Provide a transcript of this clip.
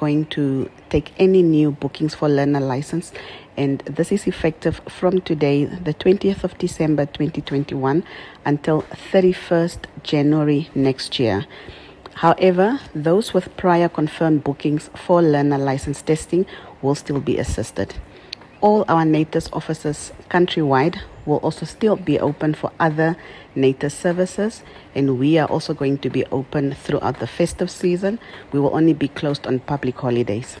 going to take any new bookings for learner license and this is effective from today the 20th of December 2021 until 31st January next year. However, those with prior confirmed bookings for learner license testing will still be assisted. All our NATIS offices countrywide will also still be open for other NATIS services, and we are also going to be open throughout the festive season. We will only be closed on public holidays.